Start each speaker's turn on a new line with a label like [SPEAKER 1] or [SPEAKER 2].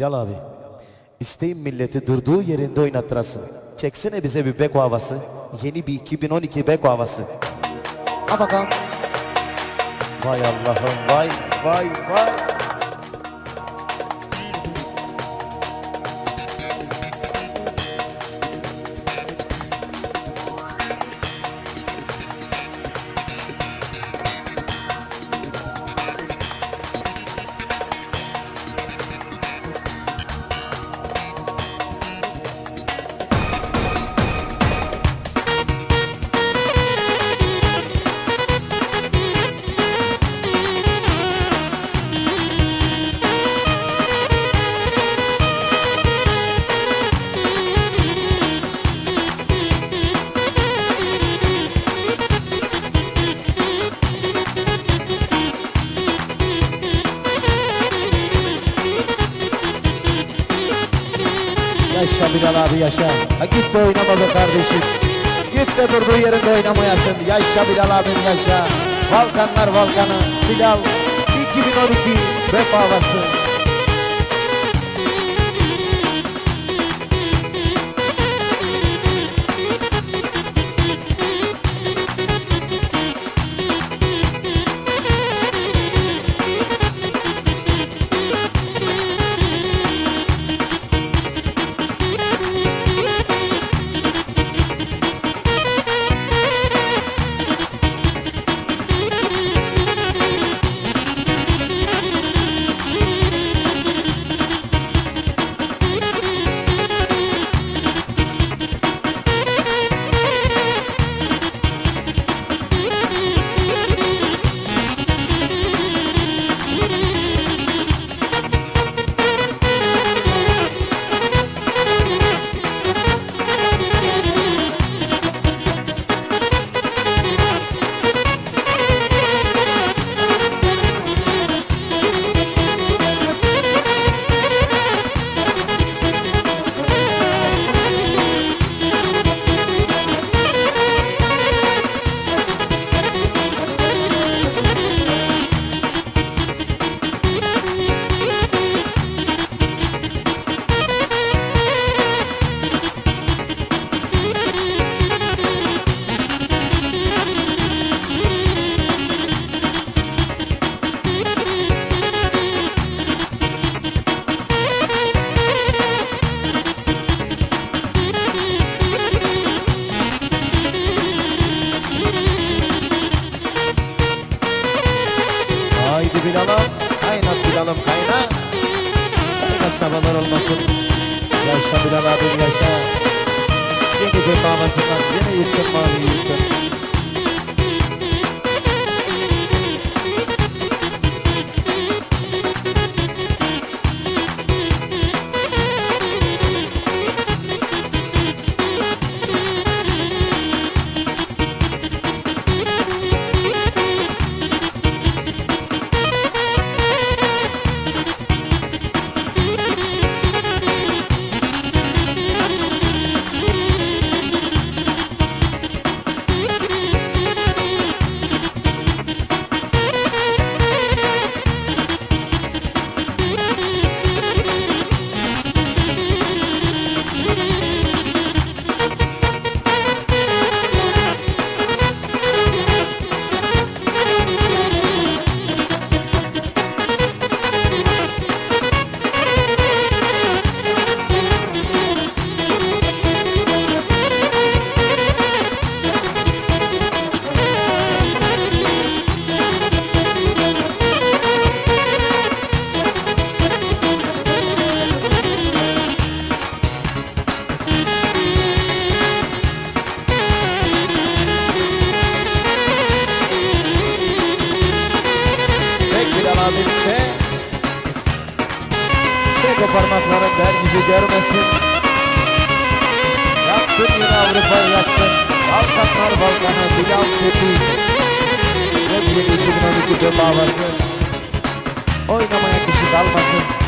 [SPEAKER 1] Bilal abi. İsteyin milleti durduğu yerinde oynattırasın. Çeksene bize bir beko havası. Yeni bir 2012 beko havası. Ha bakalım. Vay Allah'ım vay vay vay. Yaşa Bilal abi yaşa. Ha git de oynama be kardeşim. Git de durduğu yerinde oynamayasın. Yaşa Bilal abim yaşa. Balkanlar Balkanı. Bilal 2012 Beko Haydi Bilal'ım. Kaynat Bilal'ım kayna. Kaynat sabahlar olmasın. Yaşa Bilal abim yaşa. Yeni bir bağlasından yine yıktın Çek. Çek o parmakların der yüzü görmesin. Yaktın yine Avrupa'yı yaktın. Balkanlar Balkanı Bilal Tepi. Hep yeni 2012 dön havası. Oynamaya kişi kalmasın.